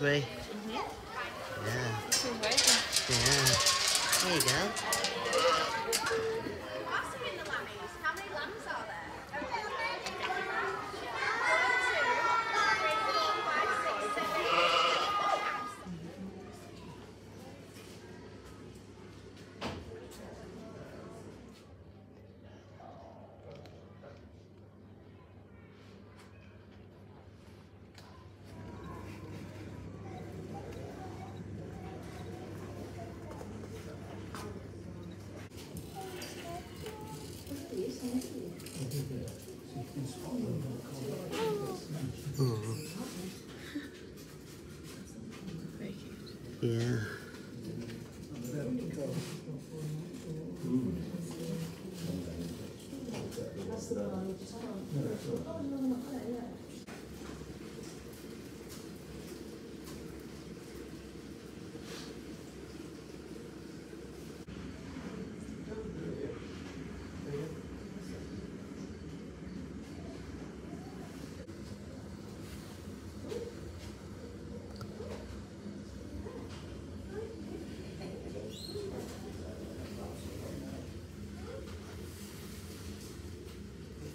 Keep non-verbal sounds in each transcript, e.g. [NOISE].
be hungry. Yeah. Yeah. There you go. Yeah.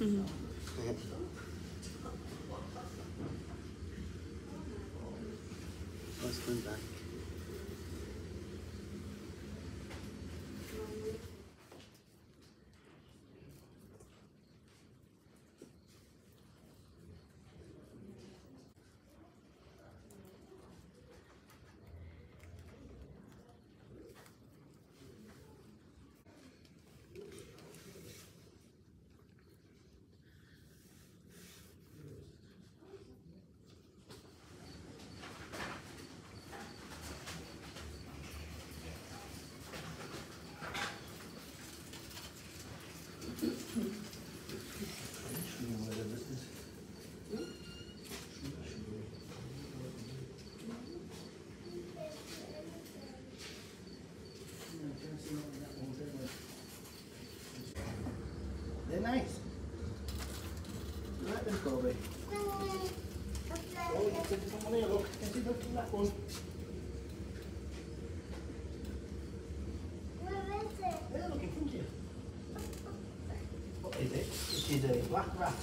Let's come back. Oh, look. Can you look at that one? There, look in front of you. What is it? It is a black rat.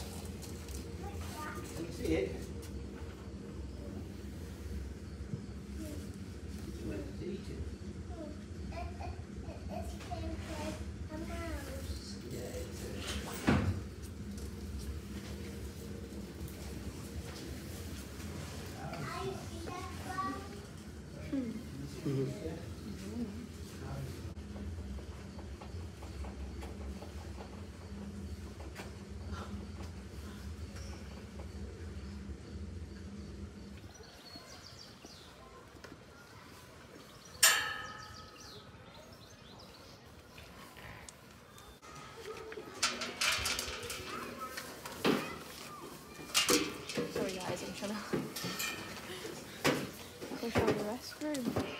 gonna [LAUGHS] go to the restroom.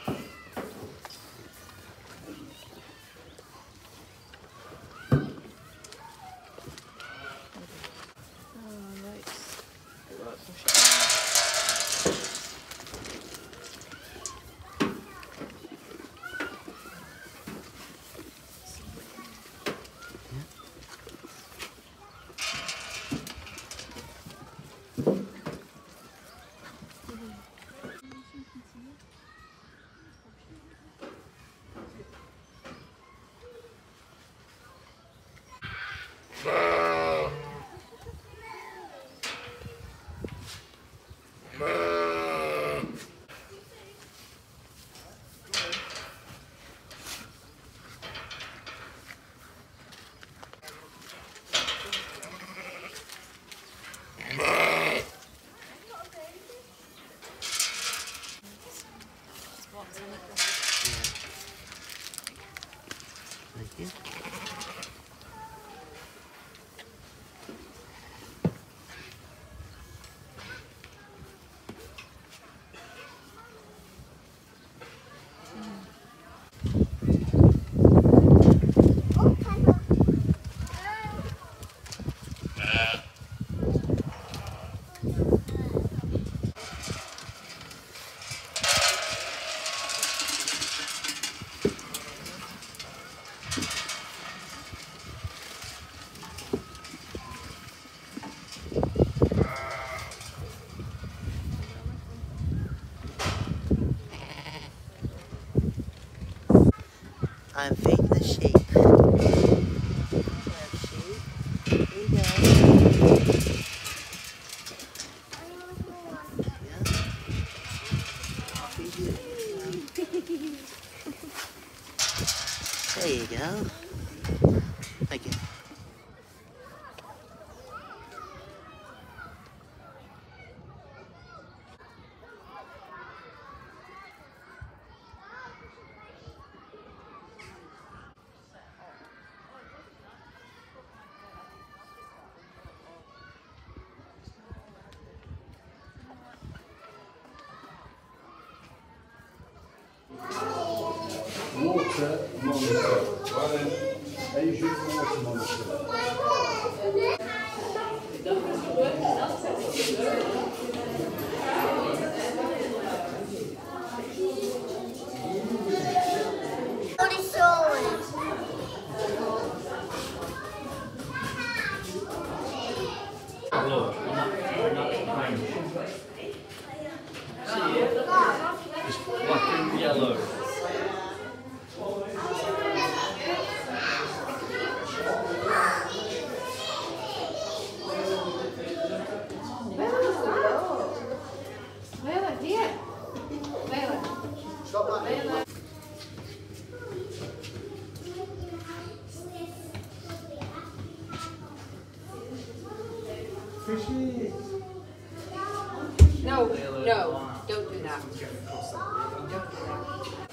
No, no, don't do that. Don't do that.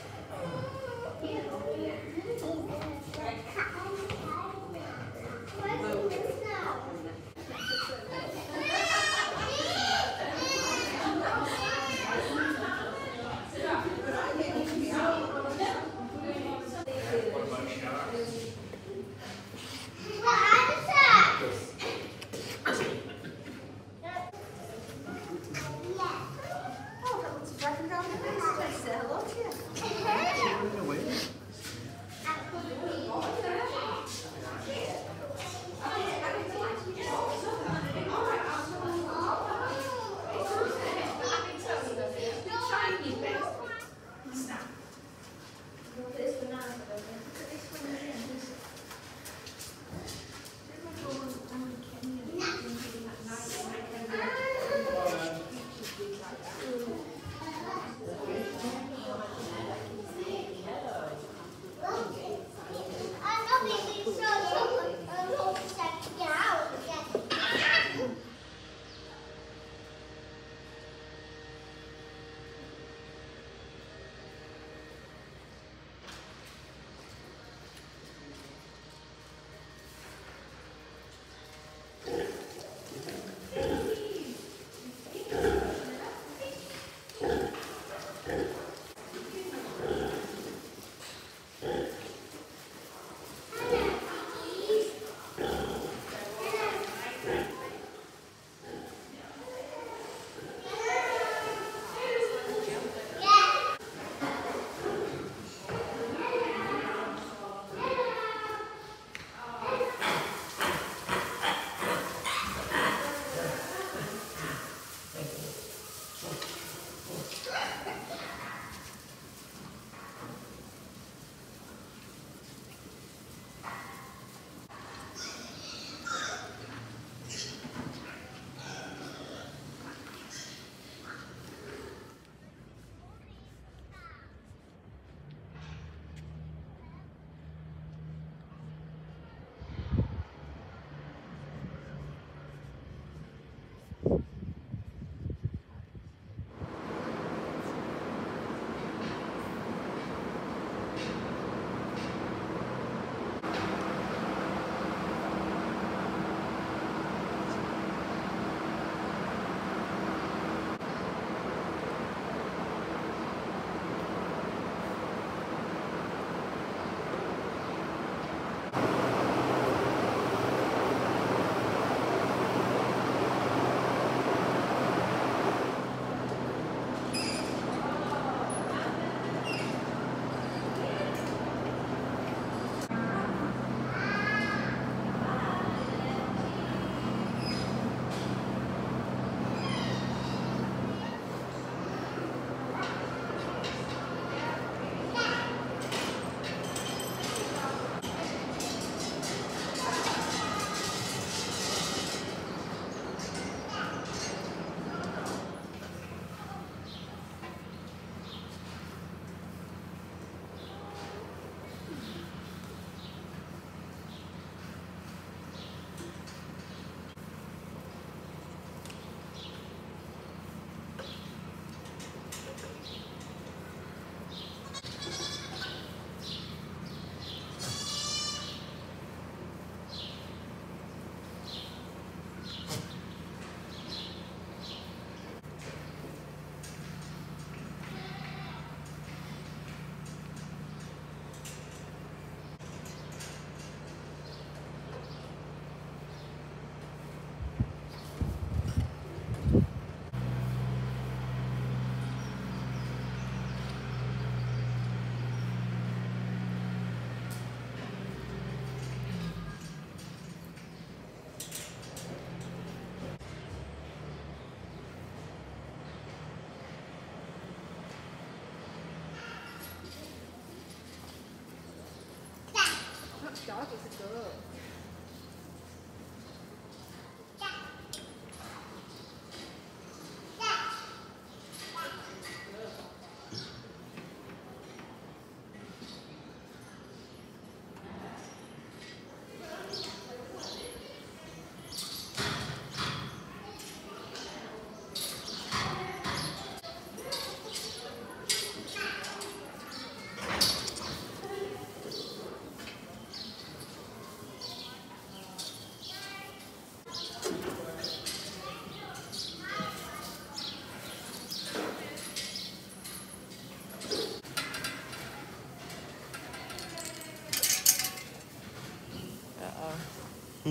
Jawab.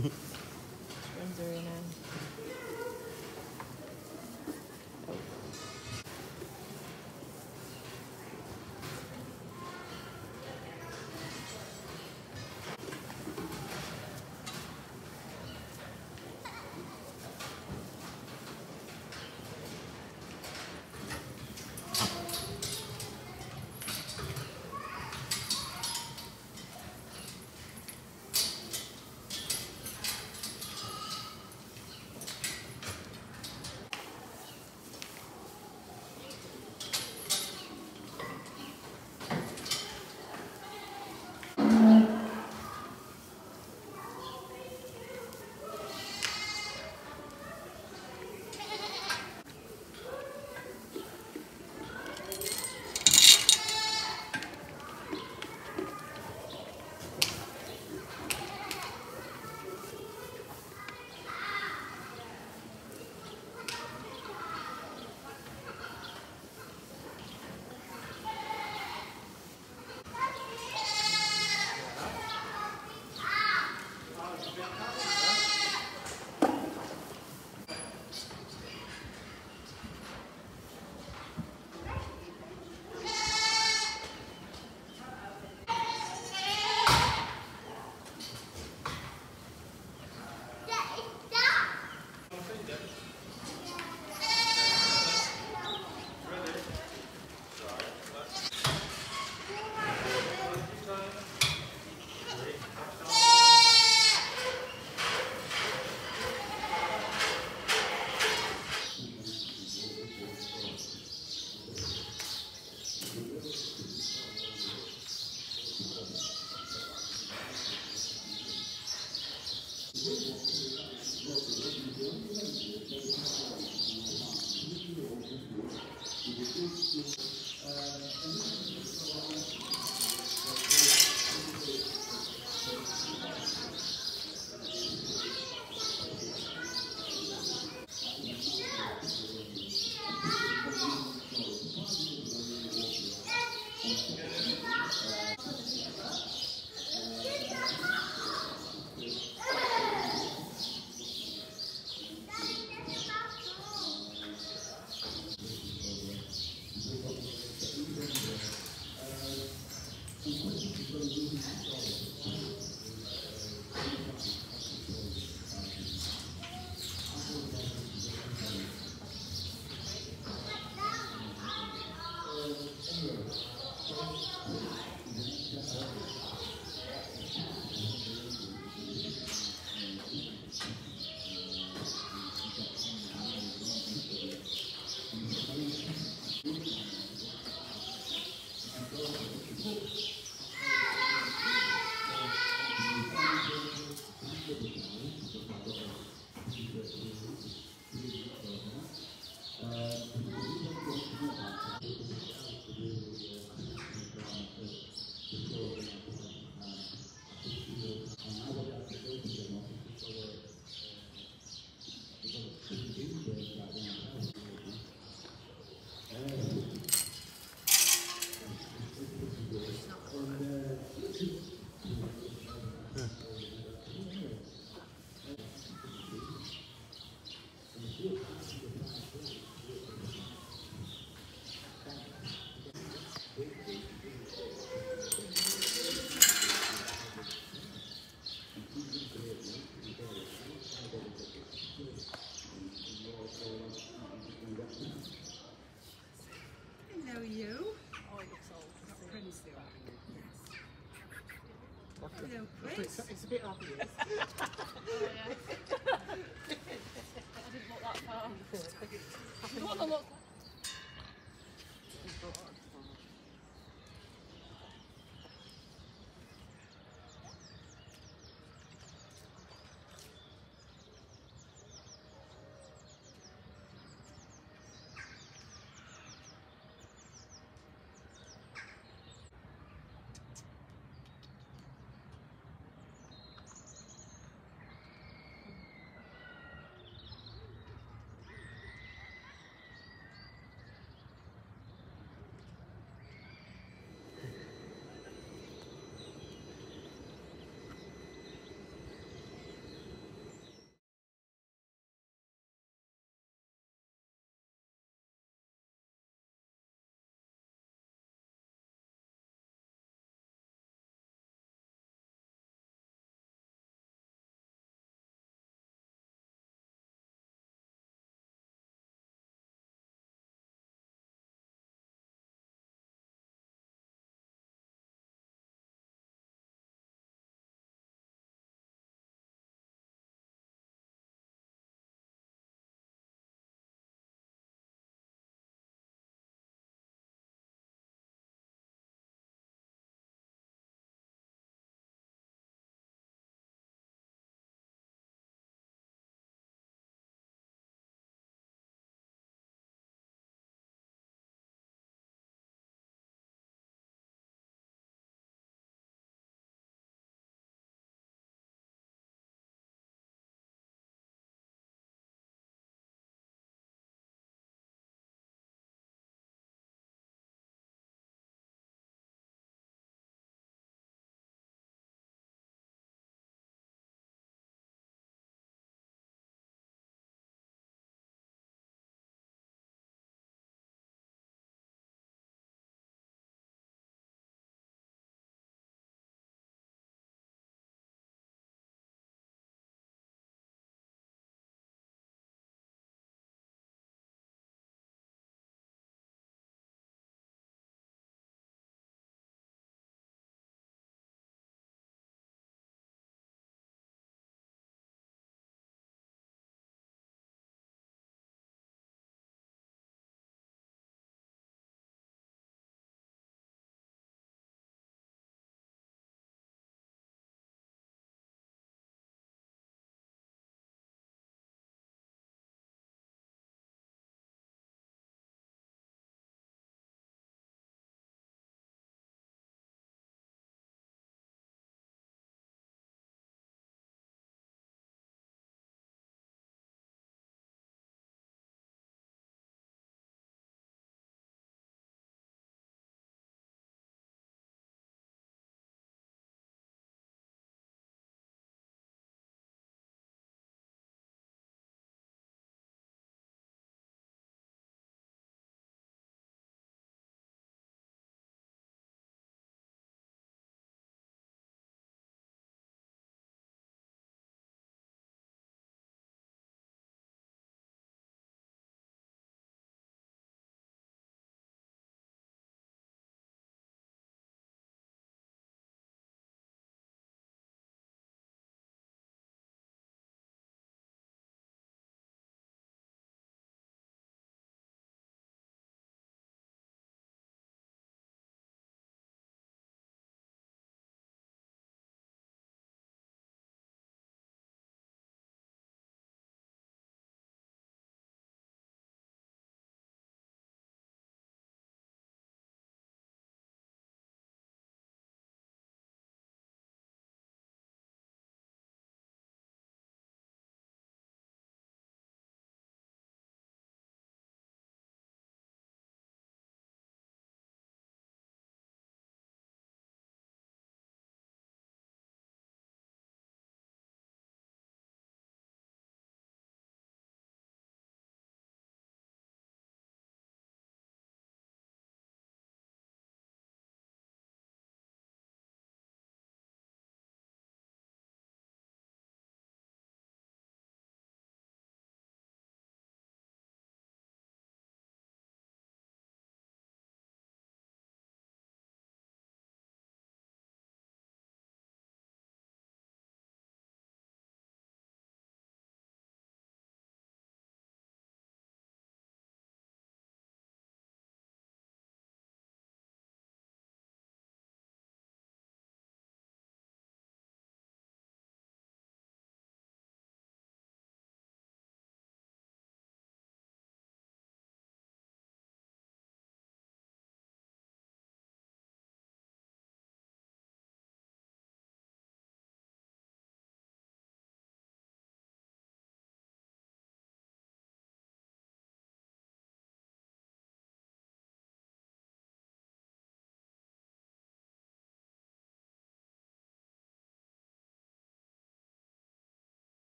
Twins